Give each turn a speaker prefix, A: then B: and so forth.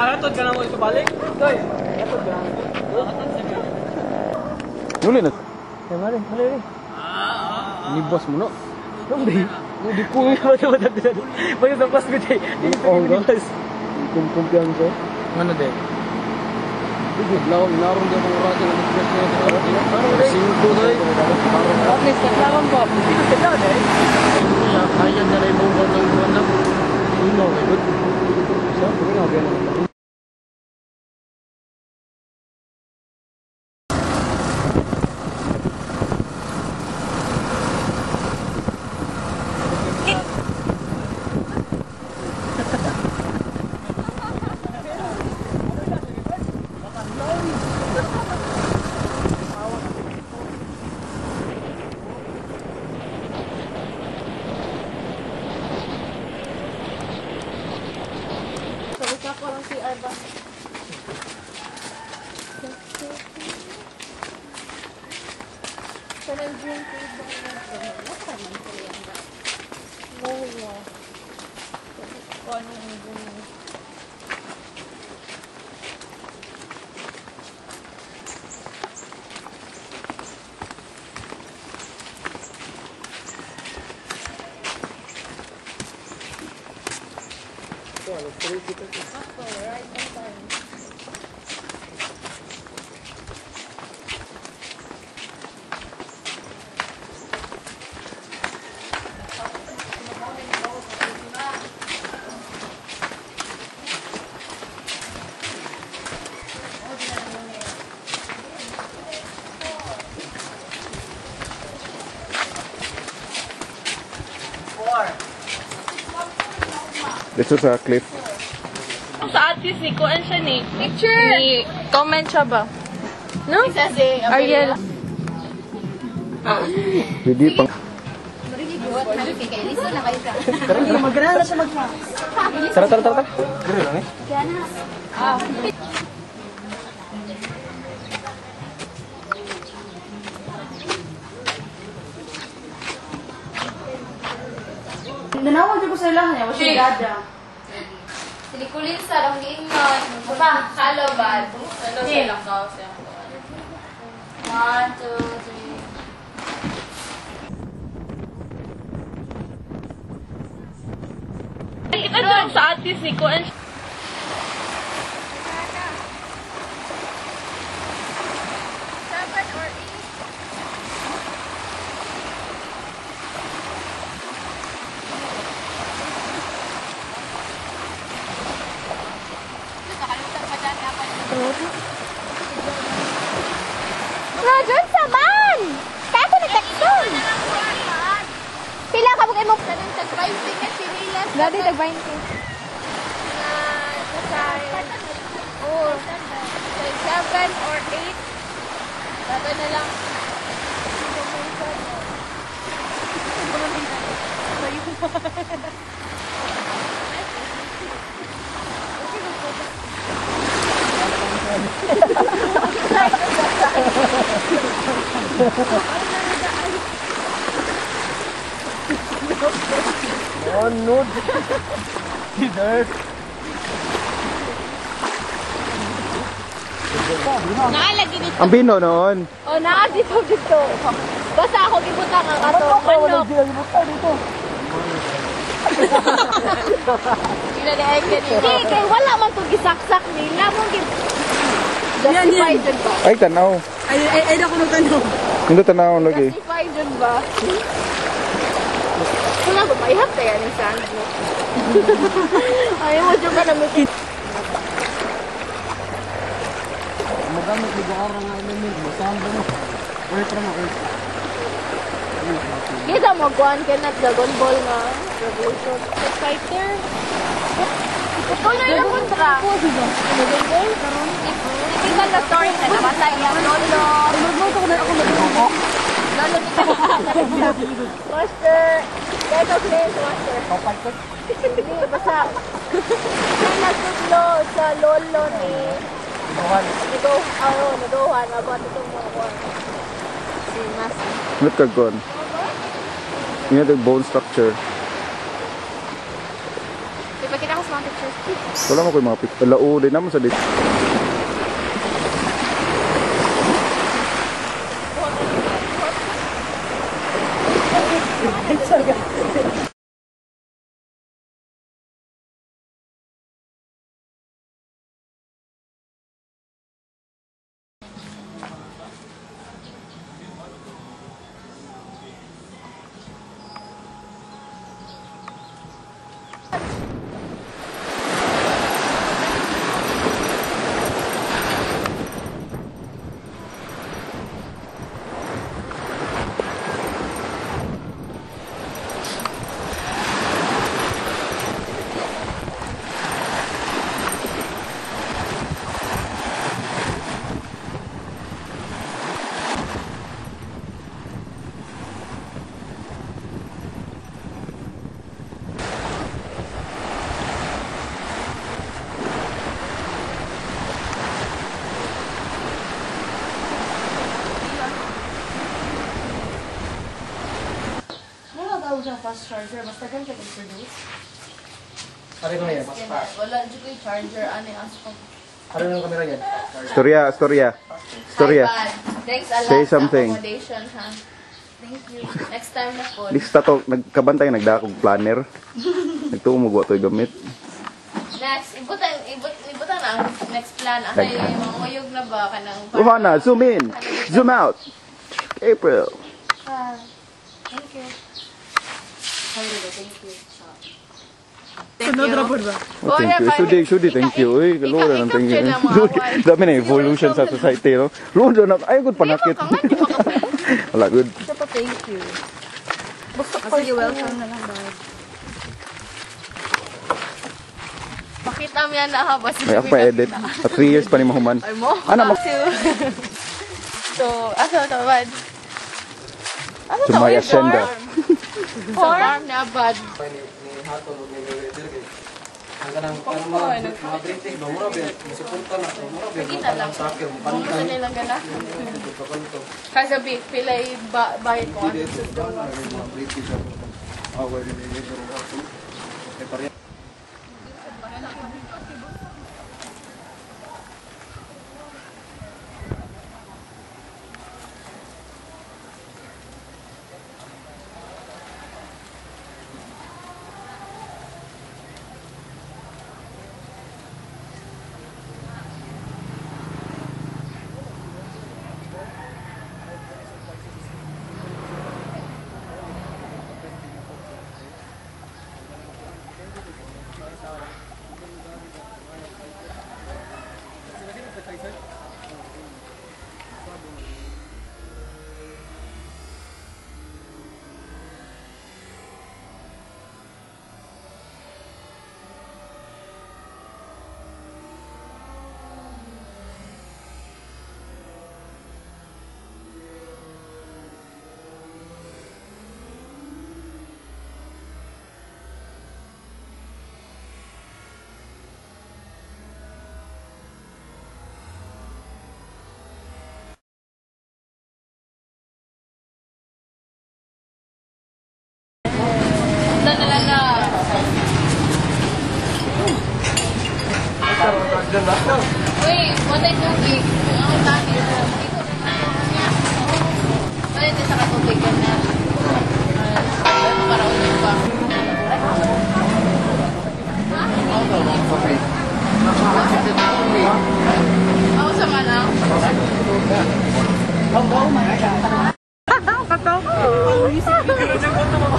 A: Nakakatod ka na mo ito balik? Toy, nakakatod ka na mo.
B: Muli na.
A: Eh, mali, mali, mali.
B: Ni boss mo no.
A: Hindi. Hindi ko yung mga matagdagan. Basta sa pas ko tayo. Hindi ko
B: Oo,
A: yung
B: ga?
A: pas.
B: Kum kumpiyansa.
A: Ano din?
B: Sige, law naroon din ang oras ng express na ito.
A: Parang rin.
B: Singko dai.
A: At least, kailangan pa. Kailangan eh.
B: Kaya na rin mo ba ng buwan Uno, good. Sa puno ga na.
C: Sabi ka ko lang si Arba. Parang drink ko ba? Wala pa naman ko yan ba? No, no. Kung anong
B: Dito sa cliff.
D: Sa artist ni Kuan siya ni. Picture! Ni, comment siya ba? No?
C: Isa si
D: Ariel.
B: Hindi pang
C: kay kay Lisa na kayo ka.
A: Tara, tara, tara.
E: Ilang niya, wala siya gada.
C: Silikulin sa lang ingon. Pa, halo bad.
D: Ano siya lang daw siya.
C: One, two, three.
D: Kita doon sa artist ni Kuan siya.
C: Seven or eight. Nakalimutan pa dyan nga pa.
F: Nga, dyan sa man! Kaya ko nag-texton! Pila ka bukay mo?
C: Kanang tag-20 nga sinilas.
F: Dati tag-20.
C: Oh, seven or eight. Bago na lang.
A: Oh, nude. Dessert.
C: Nakalagi dito.
B: Ang bino noon.
C: Oh, naa dito dito. Basta ako gibutang ang ato. Manok. Pinadaig ka nila. Hindi, kay wala man to gisaksak nila. Mo gib... Justify ba?
B: Ay tanaw.
E: Ay, ay, ay, ako nung tanong.
B: Hindi tanaw lagi.
C: Justify dyan ba? Wala ba? Mayhat kaya ni Sandro. Ayaw mo dyan ka na mutin.
B: Magamit ni Buhara nga. Masamba mo. Wait ra mo.
C: Kita mo ka na Dragon Ball nga. Revolution. Fighter. Ikaw na yung kontra. Dragon Ball? Na namatay ang lolo.
E: Magluto ko na ako nagluto.
C: Lolo ni Master. Ka play sa Master. Hindi, basta. May nagtutlo sa lolo ni Nigo, ano, nigohan, about itong mga kuhan. Si
B: kon. Ingat ang bone structure.
C: Di ba kita ko sa
G: mga pictures.
H: Wala mo ko yung mga picture. Lao din naman sa dito.
E: Wala fast charger. Basta ganito mag-produce.
B: Pare ko na yan, mas fast.
C: Wala, di ko yung charger. Ano yung aspa?
B: Pare mo yung camera yan.
H: Storya, storya. Storya.
C: Thanks a lot
H: Say
C: sa
H: something.
C: accommodation, ha? Thank you. Next time na po.
H: Lista to, nagkabantay, nagdakog planner. Nagtuumog wa to'y gamit.
C: Next, ibutan, ibut, ibutan ang next plan. Ay, manguyog na ba ka ng...
H: Rohana, zoom in. Zoom out. April.
C: Ah, thank you.
E: Sunod ra po ba?
H: Oh, thank you. Sudi, sudi, thank you. Uy, kalura ng thank you. Dami na evolution sa society, no? Ludo na, ay, good panakit. Wala, good.
E: Siya pa thank you. Ko you welcome na lang dahil.
C: Pakita mo yan na ha, basta
H: May ako pa edit. At 3 years pa ni Mahuman.
C: Ay mo?
H: Ano, mag-
C: So, asa ito, Asa
H: to my agenda.
C: Sa farm na bad.
B: Ni Hato, ni Weather kay. Ang kanang ano mga mga briefing ba mura ba musuporta na mura ba
C: Kita lang.
B: sa akin
C: Kung gusto nilang gana. Kasi bi- pilay ba bayad ko. ano. Ito na lang na. Uy, watay tubig. Ang dami. Dito na na. Pwede din sa katubig ka na. Ay, makaraon pa. Ako sa manang.
I: Music video na ko ito mga